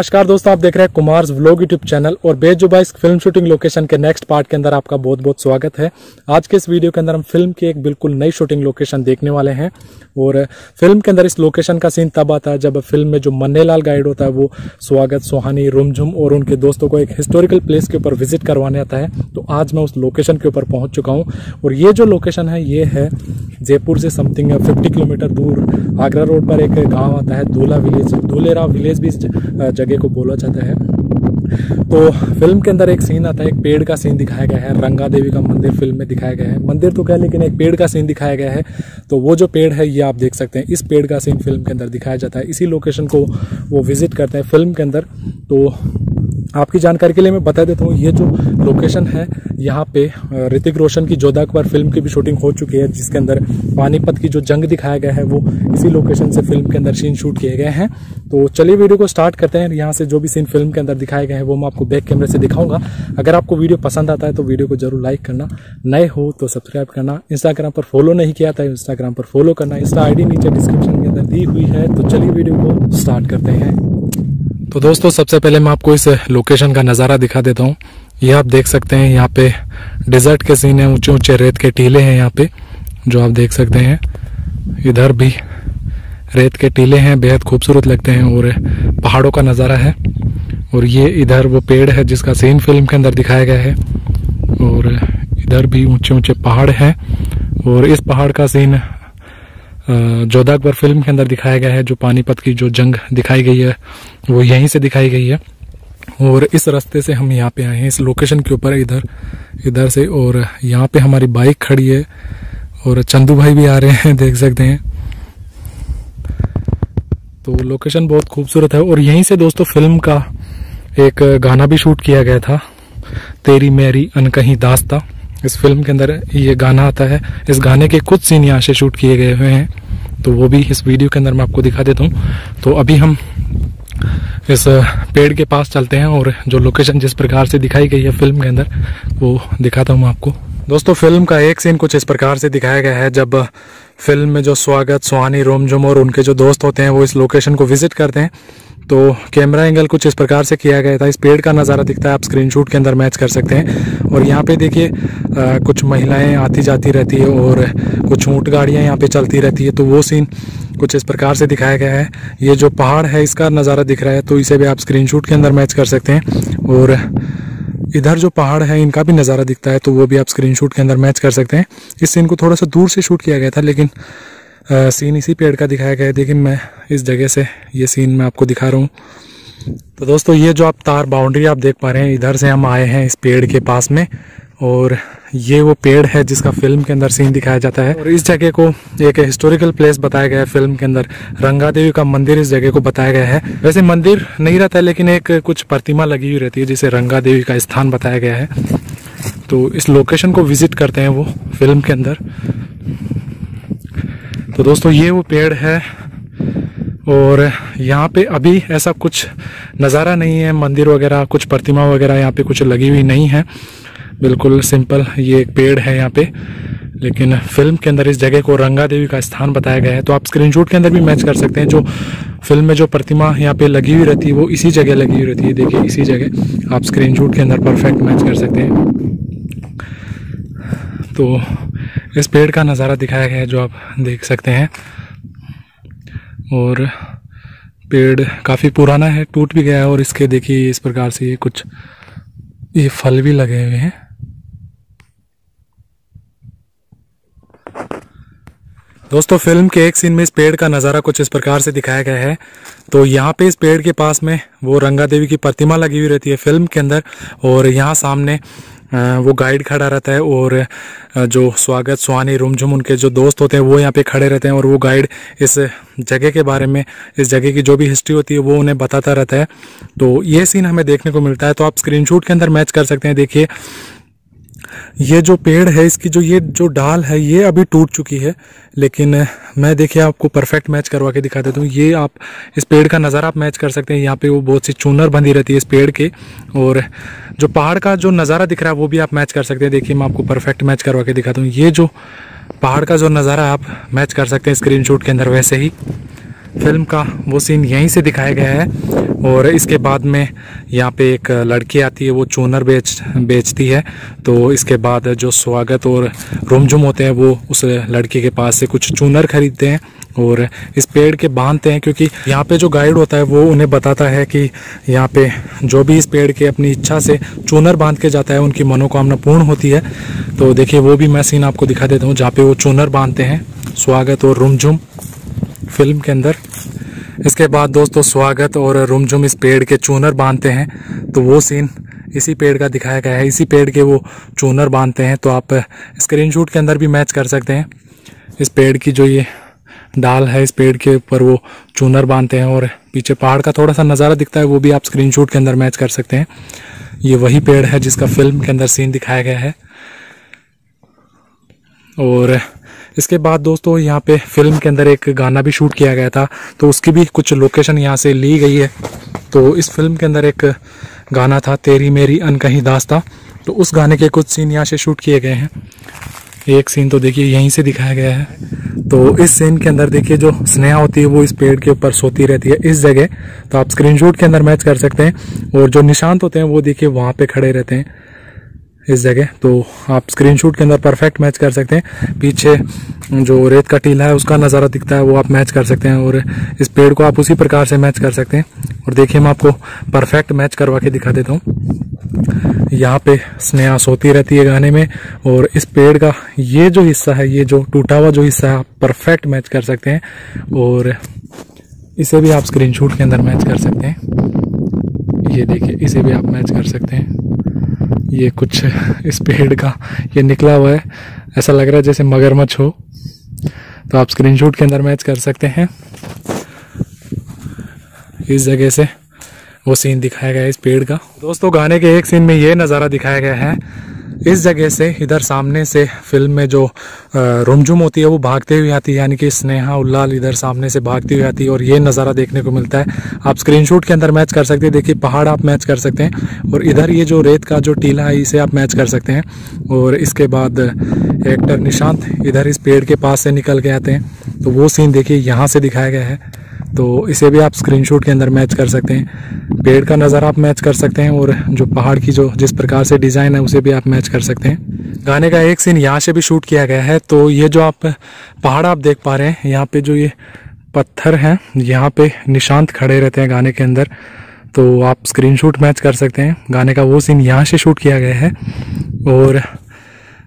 नमस्कार दोस्तों, आप देख रहे हैं कुमार व्लॉग यूट्यूब चैनल और बेजुबा इस फ़िल्म शूटिंग लोकेशन के नेक्स्ट पार्ट के अंदर आपका बहुत बहुत स्वागत है। आज के इस वीडियो के अंदर हम फ़िल्म की एक बिल्कुल नई शूटिंग लोकेशन देखने वाले हैं और फ़िल्म के अंदर इस लोकेशन का सीन तब आता है जब फ़िल्म में जो मन्नेलाल गाइड होता है वो स्वागत, सुहानी, रुमझुम और उनके दोस्तों को एक हिस्टोरिकल प्लेस के ऊपर विज़िट करवाने आता है। तो आज मैं उस लोकेशन के ऊपर पहुँच चुका हूँ और ये जो लोकेशन है, ये है जयपुर से समथिंग फिफ्टी किलोमीटर दूर आगरा रोड पर एक गाँव आता है, दूला विलेज दूलेरा विलेज भी इस जगह को बोला जाता है। तो फ़िल्म के अंदर एक सीन आता है, एक पेड़ का सीन दिखाया गया है, रंगा देवी का मंदिर फ़िल्म में दिखाया गया है। मंदिर तो क्या लेकिन एक पेड़ का सीन दिखाया गया है। तो वो जो पेड़ है, ये आप देख सकते हैं, इस पेड़ का सीन फ़िल्म के अंदर दिखाया जाता है। इसी लोकेशन को वो विज़िट करते हैं फ़िल्म के अंदर। तो आपकी जानकारी के लिए मैं बता देता हूँ, ये जो लोकेशन है, यहाँ पे ऋतिक रोशन की जोधा अकबर फ़िल्म की भी शूटिंग हो चुकी है, जिसके अंदर पानीपत की जो जंग दिखाया गया है, वो इसी लोकेशन से फ़िल्म के अंदर सीन शूट किए गए हैं। तो चलिए वीडियो को स्टार्ट करते हैं, यहाँ से जो भी सीन फ़िल्म के अंदर दिखाए गए हैं, वो मैं आपको बैक कैमरे से दिखाऊँगा। अगर आपको वीडियो पसंद आता है तो वीडियो को ज़रूर लाइक करना। नए हो तो सब्सक्राइब करना। इंस्टाग्राम पर फॉलो नहीं किया था इंस्टाग्राम पर फॉलो करना। इंस्टा आई नीचे डिस्क्रिप्शन के अंदर दी हुई है तो चलिए वीडियो को स्टार्ट करते हैं। तो दोस्तों, सबसे पहले मैं आपको इस लोकेशन का नज़ारा दिखा देता हूँ। ये आप देख सकते हैं, यहाँ पे डिजर्ट के सीन है ऊँचे ऊँचे रेत के टीले हैं यहाँ पे, जो आप देख सकते हैं। इधर भी रेत के टीले हैं, बेहद खूबसूरत लगते हैं और पहाड़ों का नज़ारा है। और ये इधर वो पेड़ है, जिसका सीन फ़िल्म के अंदर दिखाया गया है। और इधर भी ऊँचे ऊँचे पहाड़ हैं। और इस पहाड़ का सीन जोधा अकबर फ़िल्म के अंदर दिखाया गया है, जो पानीपत की जो जंग दिखाई गई है, वो यहीं से दिखाई गई है। और इस रास्ते से हम यहाँ पे आए हैं, इस लोकेशन के ऊपर, इधर इधर से। और यहाँ पे हमारी बाइक खड़ी है, और चंदू भाई भी आ रहे हैं, देख सकते हैं। तो लोकेशन बहुत खूबसूरत है, और यहीं से दोस्तों फ़िल्म का एक गाना भी शूट किया गया था, तेरी मेरी अनकहीं दास्ता। इस फ़िल्म के अंदर ये गाना आता है। इस गाने के कुछ सीन यहाँ से शूट किए गए हुए हैं। तो वो भी इस वीडियो के अंदर मैं आपको दिखा देता हूँ। तो अभी हम इस पेड़ के पास चलते हैं और जो लोकेशन जिस प्रकार से दिखाई गई है फ़िल्म के अंदर, वो दिखाता हूँ आपको। दोस्तों फ़िल्म का एक सीन कुछ इस प्रकार से दिखाया गया है। जब फ़िल्म में जो स्वागत, सुहानी, रोमझुम और उनके जो दोस्त होते हैं, वो इस लोकेशन को विज़िट करते हैं। तो कैमरा एंगल कुछ इस प्रकार से किया गया था। इस पेड़ का नज़ारा दिखता है। आप स्क्रीनशॉट के अंदर मैच कर सकते हैं। और यहाँ पे देखिए कुछ महिलाएँ आती जाती रहती है और कुछ ऊँट गाड़ियाँ यहाँ पे चलती रहती है। तो वो सीन कुछ इस प्रकार से दिखाया गया है। ये जो पहाड़ है, इसका नज़ारा दिख रहा है। तो इसे भी आप स्क्रीन के अंदर मैच कर सकते हैं। और इधर जो पहाड़ है, इनका भी नज़ारा दिखता है। तो वो भी आप स्क्रीन के अंदर मैच कर सकते हैं। इस सीन को थोड़ा सा दूर से शूट किया गया था, लेकिन सीन इसी पेड़ का दिखाया गया है। लेकिन मैं इस जगह से ये सीन मैं आपको दिखा रहा हूँ। तो दोस्तों, ये जो आप तार बाउंड्री आप देख पा रहे हैं, इधर से हम आए हैं इस पेड़ के पास में, और ये वो पेड़ है जिसका फ़िल्म के अंदर सीन दिखाया जाता है। और इस जगह को एक हिस्टोरिकल प्लेस बताया गया है फ़िल्म के अंदर। रंगा देवी का मंदिर इस जगह को बताया गया है। वैसे मंदिर नहीं रहता है, लेकिन एक कुछ प्रतिमा लगी हुई रहती है, जिसे रंगा देवी का स्थान बताया गया है। तो इस लोकेशन को विज़िट करते हैं वो फ़िल्म के अंदर। तो दोस्तों, ये वो पेड़ है और यहाँ पे अभी ऐसा कुछ नज़ारा नहीं है, मंदिर वगैरह, कुछ प्रतिमा वगैरह यहाँ पे कुछ लगी हुई नहीं है। बिल्कुल सिंपल ये एक पेड़ है यहाँ पे, लेकिन फ़िल्म के अंदर इस जगह को रंगा देवी का स्थान बताया गया है। तो आप स्क्रीनशॉट के अंदर भी मैच कर सकते हैं, जो फ़िल्म में जो प्रतिमा यहाँ पे लगी हुई रहती है, वो इसी जगह लगी हुई रहती है। देखिए, इसी जगह आप स्क्रीनशॉट के अंदर परफेक्ट मैच कर सकते हैं। तो इस पेड़ का नज़ारा दिखाया गया है, जो आप देख सकते हैं। और पेड़ काफ़ी पुराना है, टूट भी गया है और इसके देखिए, इस प्रकार से ये कुछ, ये फल भी लगे हुए हैं। दोस्तों, फ़िल्म के एक सीन में इस पेड़ का नज़ारा कुछ इस प्रकार से दिखाया गया है। तो यहाँ पे इस पेड़ के पास में वो रंगा देवी की प्रतिमा लगी हुई रहती है फ़िल्म के अंदर और यहाँ सामने वो गाइड खड़ा रहता है और जो स्वागत, सुहानी, रुमझुम उनके जो दोस्त होते हैं वो यहाँ पे खड़े रहते हैं और वो गाइड इस जगह के बारे में, इस जगह की जो भी हिस्ट्री होती है वो उन्हें बताता रहता है। तो ये सीन हमें देखने को मिलता है। तो आप स्क्रीनशॉट के अंदर मैच कर सकते हैं। देखिए ये जो पेड़ है, इसकी जो ये, जो डाल है, ये अभी टूट चुकी है। लेकिन मैं देखिए, आपको परफेक्ट मैच करवा के दिखा देता हूँ। ये आप, इस पेड़ का नज़ारा आप मैच कर सकते हैं। यहाँ पे वो बहुत सी चूनर बंधी रहती है इस पेड़ के। और जो पहाड़ का जो नज़ारा दिख रहा है, वो भी आप मैच कर सकते हैं। देखिए, मैं आपको परफेक्ट मैच करवा के दिखाता हूँ। ये जो पहाड़ का जो नज़ारा आप मैच कर सकते हैं स्क्रीन के अंदर, वैसे ही। फ़िल्म का वो सीन यहीं से दिखाया गया है और इसके बाद में यहाँ पे एक लड़की आती है, वो चूनर बेच, बेचती है। तो इसके बाद जो स्वागत और रुमझुम होते हैं, वो उस लड़की के पास से कुछ चूनर खरीदते हैं और इस पेड़ के बांधते हैं क्योंकि यहाँ पे जो गाइड होता है, वो उन्हें बताता है कि यहाँ पे जो भी इस पेड़ के अपनी इच्छा से चूनर बाँध के जाता है, उनकी मनोकामना पूर्ण होती है। तो देखिए, वो भी मैं सीन आपको दिखा देता हूँ, जहाँ पे वो चूनर बांधते हैं। स्वागत और रुमझुम। फ़िल्म के अंदर। इसके बाद दोस्तों स्वागत और रुमझुम इस पेड़ के चूनर बांधते हैं। तो वो सीन इसी पेड़ का दिखाया गया है। इसी पेड़ के वो चूनर बांधते हैं। तो आप स्क्रीनशॉट के अंदर भी मैच कर सकते हैं। इस पेड़ की जो ये डाल है, इस पेड़ के ऊपर वो चूनर बांधते हैं और पीछे पहाड़ का थोड़ा सा नज़ारा दिखता है, वो भी आप स्क्रीनशॉट के अंदर मैच कर सकते हैं। ये वही पेड़ है जिसका फ़िल्म के अंदर सीन दिखाया गया है। और इसके बाद दोस्तों यहाँ पे फ़िल्म के अंदर एक गाना भी शूट किया गया था तो उसकी भी कुछ लोकेशन यहाँ से ली गई है। तो इस फ़िल्म के अंदर एक गाना था, तेरी मेरी अनकहीं दास्ता। तो उस गाने के कुछ सीन यहाँ से शूट किए गए हैं। एक सीन तो देखिए यहीं से दिखाया गया है। तो इस सीन के अंदर देखिए जो स्नेहा होती है, वो इस पेड़ के ऊपर सोती रहती है इस जगह। तो आप स्क्रीनशॉट के अंदर मैच कर सकते हैं और जो निशांत होते हैं, वो देखिए वहाँ पे खड़े रहते हैं। इस जगह। तो आप स्क्रीनशॉट के अंदर परफेक्ट मैच कर सकते हैं। पीछे जो रेत का टीला है, उसका नज़ारा दिखता है, वो आप मैच कर सकते हैं और इस पेड़ को आप उसी प्रकार से मैच कर सकते हैं। और देखिए, मैं आपको परफेक्ट मैच करवा के दिखा देता हूँ। यहाँ पे स्नेहा सोती रहती है गाने में और इस पेड़ का ये जो हिस्सा है, ये जो टूटा हुआ जो हिस्सा है, आप परफेक्ट मैच कर सकते हैं और इसे भी आप स्क्रीनशॉट के अंदर मैच कर सकते हैं। ये देखिए, इसे भी आप मैच कर सकते हैं। ये कुछ इस पेड़ का, ये निकला हुआ है। ऐसा लग रहा है जैसे मगरमच्छ हो। तो आप स्क्रीनशॉट के अंदर मैच कर सकते हैं। इस जगह से वो सीन दिखाया गया है इस पेड़ का। दोस्तों, गाने के एक सीन में ये नज़ारा दिखाया गया है। इस जगह से, इधर सामने से फ़िल्म में जो रुमझुम होती है, वो भागते हुए आती है, यानी कि स्नेहा उल्लाल इधर सामने से भागती हुई आती है और ये नज़ारा देखने को मिलता है। आप स्क्रीनशॉट के अंदर मैच कर सकते हैं। देखिए, पहाड़ आप मैच कर सकते हैं और इधर ये जो रेत का जो टीला है, इसे आप मैच कर सकते हैं। और इसके बाद एक्टर निशांत इधर इस पेड़ के पास से निकल के आते हैं। तो वो सीन देखिए, यहाँ से दिखाया गया है। तो इसे भी आप स्क्रीनशॉट के अंदर मैच कर सकते हैं। पेड़ का नज़र आप मैच कर सकते हैं और जो पहाड़ की जो जिस प्रकार से डिज़ाइन है, उसे भी आप मैच कर सकते हैं। गाने का एक सीन यहाँ से भी शूट किया गया है तो ये जो आप पहाड़ आप देख पा रहे हैं, यहाँ पे जो ये पत्थर हैं, यहाँ पे निशांत खड़े रहते हैं गाने के अंदर। तो आप स्क्रीनशॉट मैच कर सकते हैं। गाने का वो सीन यहाँ से शूट किया गया है। और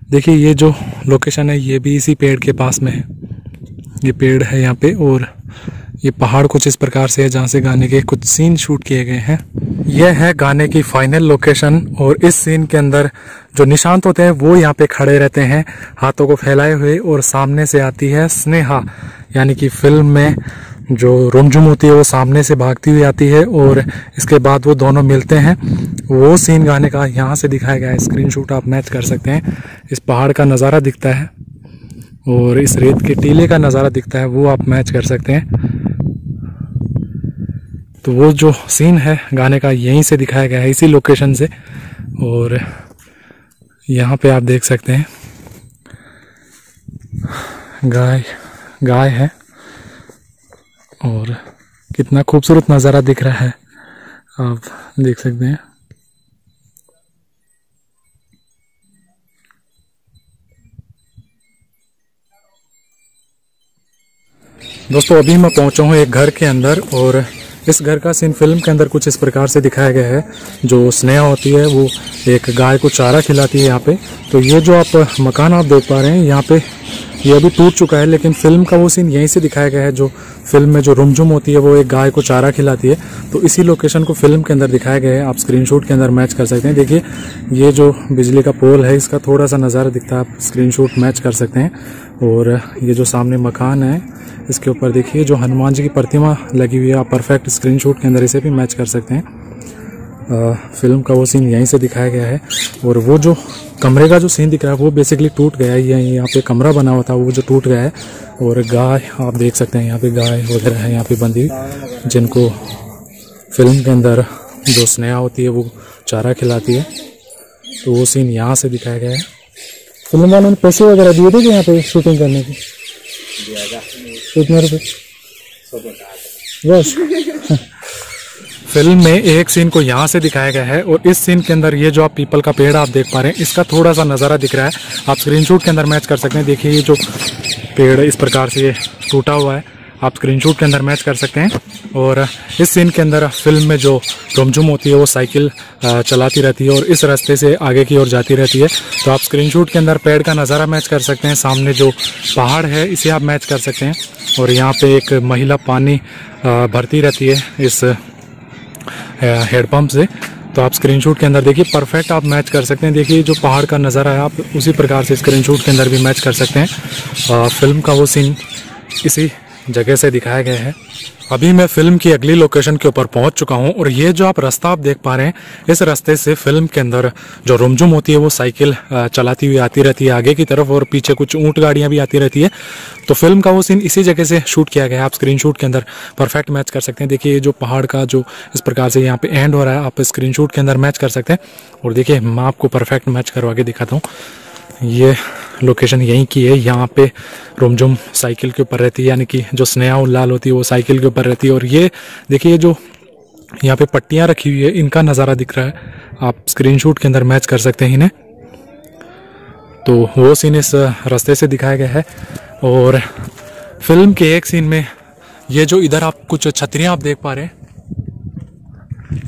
देखिए, ये जो लोकेशन है, ये भी इसी पेड़ के पास में है। ये पेड़ है यहाँ पे और ये पहाड़ कुछ इस प्रकार से है जहाँ से गाने के कुछ सीन शूट किए गए हैं। यह है गाने की फाइनल लोकेशन और इस सीन के अंदर जो निशांत होते हैं, वो यहाँ पे खड़े रहते हैं, हाथों को फैलाए हुए और सामने से आती है स्नेहा, यानी कि फ़िल्म में जो रुमझुम होती है, वो सामने से भागती हुई आती है और इसके बाद वो दोनों मिलते हैं। वो सीन गाने का यहाँ से दिखाया गया है स्क्रीनशॉट आप मैच कर सकते हैं। इस पहाड़ का नज़ारा दिखता है और इस रेत के टीले का नज़ारा दिखता है, वो आप मैच कर सकते हैं। तो वो जो सीन है, गाने का यहीं से दिखाया गया है, इसी लोकेशन से। और यहाँ पे आप देख सकते हैं। गाय गाय है। और कितना खूबसूरत नज़ारा दिख रहा है। आप देख सकते हैं। दोस्तों, अभी मैं पहुँचा हूँ एक घर के अंदर और इस घर का सीन फ़िल्म के अंदर कुछ इस प्रकार से दिखाया गया है। जो स्नेहा होती है, वो एक गाय को चारा खिलाती है यहाँ पे। तो ये जो आप मकान आप देख पा रहे हैं, यहाँ पे ये अभी टूट चुका है, लेकिन फ़िल्म का वो सीन यहीं से दिखाया गया है। जो फ़िल्म में जो रुमझुम होती है, वो एक गाय को चारा खिलाती है। तो इसी लोकेशन को फ़िल्म के अंदर दिखाया गया है। आप स्क्रीनशॉट के अंदर मैच कर सकते हैं। देखिए, ये जो बिजली का पोल है, इसका थोड़ा सा नज़ारा दिखता है। आप स्क्रीनशॉट मैच कर सकते हैं। और ये जो सामने मकान है इसके ऊपर देखिए जो हनुमान जी की प्रतिमा लगी हुई है आप परफेक्ट स्क्रीनशॉट के अंदर इसे भी मैच कर सकते हैं। आ, फ़िल्म का वो सीन यहीं से दिखाया गया है। और वो जो कमरे का जो सीन दिख रहा है वो बेसिकली टूट गया है। यहीं यहाँ पे कमरा बना हुआ था वो जो टूट गया है। और गाय आप देख सकते हैं यहाँ पे गाय वगैरह है यहाँ पे बंदी जिनको फ़िल्म के अंदर जो स्नेहा होती है वो चारा खिलाती है। तो वो सीन यहाँ से दिखाया गया है। फ़िल्म वालों ने पैसे वगैरह दिए थे यहाँ पे शूटिंग करने की? कितने रुपए बस। फ़िल्म में एक सीन को यहाँ से दिखाया गया है और इस सीन के अंदर ये जो आप पीपल का पेड़ आप देख पा रहे हैं, इसका थोड़ा सा नज़ारा दिख रहा है। आप स्क्रीनशॉट के अंदर मैच कर सकते हैं। देखिए ये जो पेड़ इस प्रकार से ये टूटा हुआ है। आप स्क्रीनशॉट के अंदर मैच कर सकते हैं। और इस सीन के अंदर फ़िल्म में जो रुमझुम होती है वो साइकिल चलाती रहती है और इस रास्ते से आगे की ओर जाती रहती है। तो आप स्क्रीनशॉट के अंदर पेड़ का नज़ारा मैच कर सकते हैं। सामने जो पहाड़ है इसे आप मैच कर सकते हैं। और यहाँ पे एक महिला पानी भरती रहती है इस हेडपम्प से। तो आप स्क्रीनशॉट के अंदर देखिए परफेक्ट आप मैच कर सकते हैं। देखिए जो पहाड़ का नज़ारा है आप उसी प्रकार से स्क्रीनशॉट के अंदर भी मैच कर सकते हैं। आ, फ़िल्म का वो सीन इसी जगह से दिखाया गया है। अभी मैं फ़िल्म की अगली लोकेशन के ऊपर पहुँच चुका हूँ और ये जो आप रास्ता आप देख पा रहे हैं, इस रास्ते से फ़िल्म के अंदर जो रुमझुम होती है वो साइकिल चलाती हुई आती रहती है, आगे की तरफ़ और पीछे कुछ ऊँट गाड़ियाँ भी आती रहती है। तो फ़िल्म का वो सीन इसी जगह से शूट किया गया है। आप स्क्रीन के अंदर परफेक्ट मैच कर सकते हैं। देखिए जो पहाड़ का जो इस प्रकार से यहाँ पे एंड हो रहा है, आप स्क्रीन के अंदर मैच कर सकते हैं। और देखिए, मैं आपको परफेक्ट मैच करवा के दिखाता हूँ। ये लोकेशन यहीं की है। यहाँ पे रोमझुम साइकिल के ऊपर रहती है, यानी कि जो स्नेहा लाल होती है वो साइकिल के ऊपर रहती है। और ये देखिए, ये जो यहाँ पे पट्टियाँ रखी हुई है, इनका नज़ारा दिख रहा है। आप स्क्रीनशॉट के अंदर मैच कर सकते हैं इन्हें। तो वो सीन इस रास्ते से दिखाया गया है। और फ़िल्म के एक सीन में ये जो इधर आप कुछ छतरियाँ आप देख पा रहे हैं,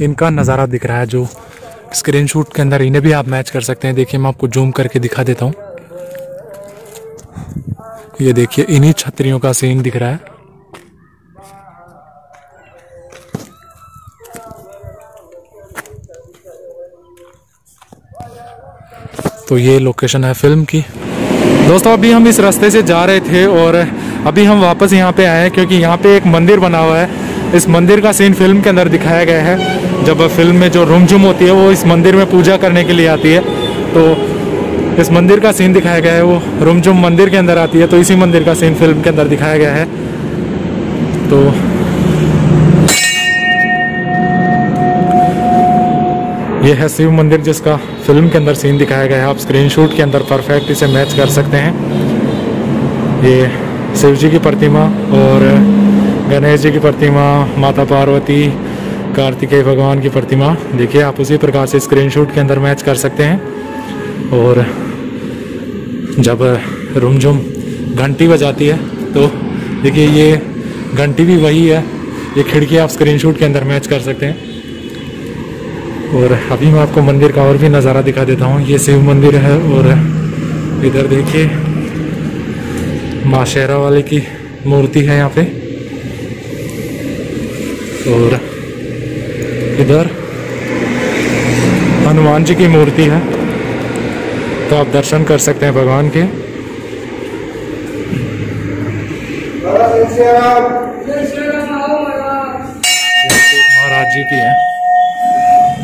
इनका नज़ारा दिख रहा है, जो स्क्रीनशॉट के अंदर इन्हें भी आप मैच कर सकते हैं। देखिए, मैं आपको जूम करके दिखा देता हूँ। ये देखिए, इन्हीं छतरियों का सीन दिख रहा है। तो ये लोकेशन है फ़िल्म की। दोस्तों, अभी हम इस रास्ते से जा रहे थे और अभी हम वापस यहाँ पे आए हैं, क्योंकि यहाँ पे एक मंदिर बना हुआ है। इस मंदिर का सीन फ़िल्म के अंदर दिखाया गया है। जब फ़िल्म में जो रुमझुम होती है, वो इस मंदिर में पूजा करने के लिए आती है तो इस मंदिर का सीन दिखाया गया है, वो रुमझुम मंदिर के अंदर आती है तो इसी मंदिर का सीन फ़िल्म के अंदर दिखाया गया है। तो ये है शिव मंदिर, जिसका फ़िल्म के अंदर सीन दिखाया गया है। आप स्क्रीनशॉट के अंदर परफेक्ट इसे मैच कर सकते हैं। ये शिव जी की प्रतिमा और गणेश जी की प्रतिमा, माता पार्वती कार्तिकेय भगवान की प्रतिमा। देखिए, आप उसी प्रकार से स्क्रीनशॉट के अंदर मैच कर सकते हैं। और जब रुमझुम घंटी बजाती है तो देखिए, ये घंटी भी वही है। ये खिड़की आप स्क्रीनशॉट के अंदर मैच कर सकते हैं। और अभी मैं आपको मंदिर का और भी नज़ारा दिखा देता हूँ। ये शिव मंदिर है और इधर देखिए, माँ शेरा वाले की मूर्ति है यहाँ पे। और इधर। हनुमान जी की मूर्ति है। तो आप दर्शन कर सकते हैं भगवान के। महाराज जी की है।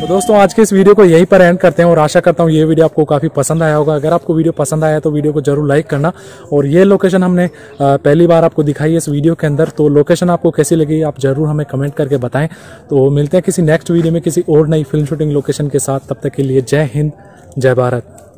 तो दोस्तों, आज के इस वीडियो को यहीं पर एंड करते हैं और आशा करता हूँ ये वीडियो आपको काफ़ी पसंद आया होगा। अगर आपको वीडियो पसंद आया तो वीडियो को ज़रूर लाइक करना। और ये लोकेशन हमने पहली बार आपको दिखाई है इस वीडियो के अंदर। तो लोकेशन आपको कैसी लगी, आप ज़रूर हमें कमेंट करके बताएँ। तो मिलते हैं किसी नेक्स्ट वीडियो में किसी और नई फ़िल्म शूटिंग लोकेशन के साथ। तब तक के लिए जय हिंद, जय भारत।